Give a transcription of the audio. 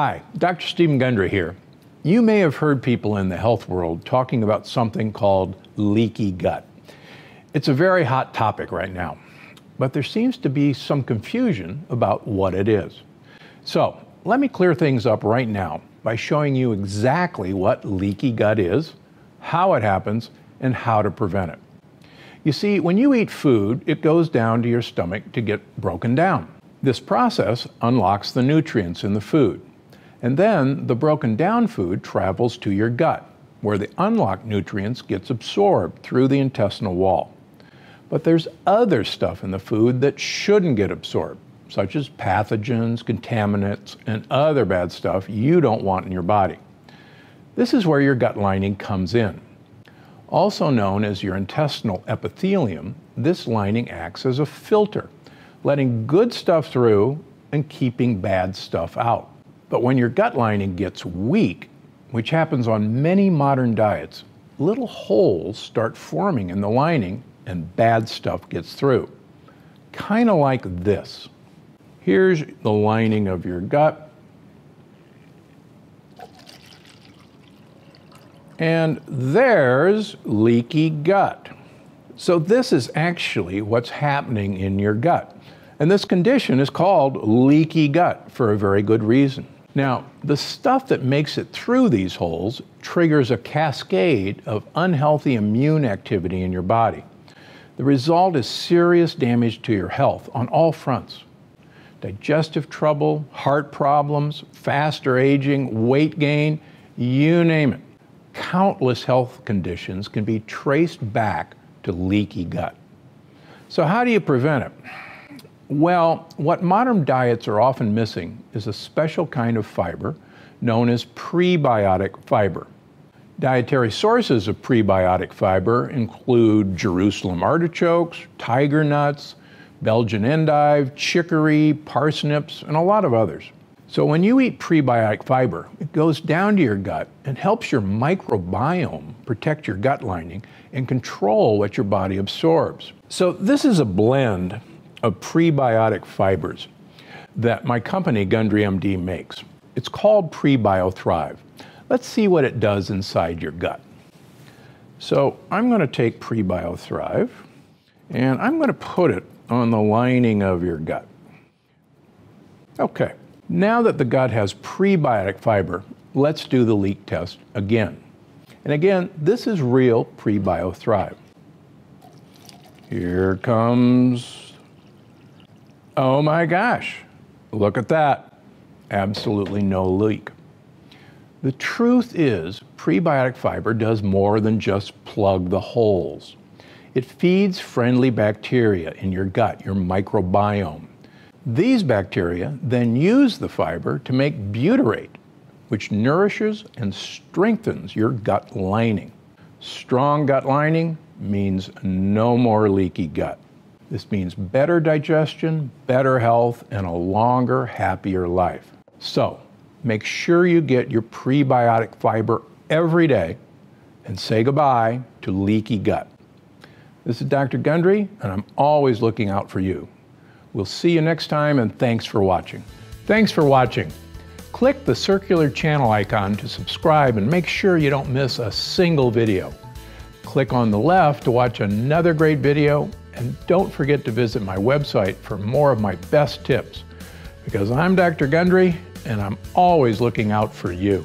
Hi, Dr. Steven Gundry here. You may have heard people in the health world talking about something called leaky gut. It's a very hot topic right now, but there seems to be some confusion about what it is. So, let me clear things up right now by showing you exactly what leaky gut is, how it happens, and how to prevent it. You see, when you eat food, it goes down to your stomach to get broken down. This process unlocks the nutrients in the food. And then the broken down food travels to your gut, where the unlocked nutrients gets absorbed through the intestinal wall. But there's other stuff in the food that shouldn't get absorbed, such as pathogens, contaminants, and other bad stuff you don't want in your body. This is where your gut lining comes in. Also known as your intestinal epithelium, this lining acts as a filter, letting good stuff through and keeping bad stuff out. But when your gut lining gets weak, which happens on many modern diets, little holes start forming in the lining and bad stuff gets through. Kind of like this. Here's the lining of your gut. And there's leaky gut. So, this is actually what's happening in your gut. And this condition is called leaky gut for a very good reason. Now, the stuff that makes it through these holes triggers a cascade of unhealthy immune activity in your body. The result is serious damage to your health on all fronts digestive trouble, heart problems, faster aging, weight gain, you name it. Countless health conditions can be traced back to leaky gut. So, how do you prevent it? Well, what modern diets are often missing is a special kind of fiber known as prebiotic fiber. Dietary sources of prebiotic fiber include Jerusalem artichokes, tiger nuts, Belgian endive, chicory, parsnips, and a lot of others. So when you eat prebiotic fiber, it goes down to your gut and helps your microbiome protect your gut lining and control what your body absorbs. So this is a blend of prebiotic fibers that my company, Gundry MD, makes. It's called PreBioThrive. Let's see what it does inside your gut. So I'm going to take PreBioThrive and I'm going to put it on the lining of your gut. Okay, now that the gut has prebiotic fiber, let's do the leak test again. And again, this is real PreBioThrive. Here comes Oh my gosh, look at that. Absolutely no leak. The truth is, prebiotic fiber does more than just plug the holes. It feeds friendly bacteria in your gut, your microbiome. These bacteria then use the fiber to make butyrate, which nourishes and strengthens your gut lining. Strong gut lining means no more leaky gut. This means better digestion, better health, and a longer, happier life. So, make sure you get your prebiotic fiber every day and say goodbye to leaky gut. This is Dr. Gundry, and I'm always looking out for you. We'll see you next time, and thanks for watching. Thanks for watching. Click the circular channel icon to subscribe and make sure you don't miss a single video. Click on the left to watch another great video and don't forget to visit my website for more of my best tips because I'm Dr. Gundry and I'm always looking out for you.